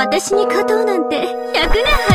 私に勝とうなんて100年早